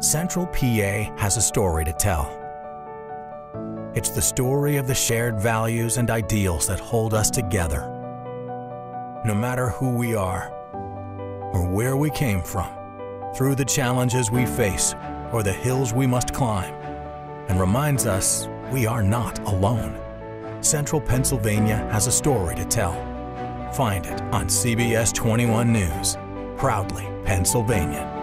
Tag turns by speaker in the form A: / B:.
A: Central PA has a story to tell. It's the story of the shared values and ideals that hold us together. No matter who we are or where we came from, through the challenges we face or the hills we must climb, and reminds us we are not alone. Central Pennsylvania has a story to tell. Find it on CBS 21 News. Proudly Pennsylvania.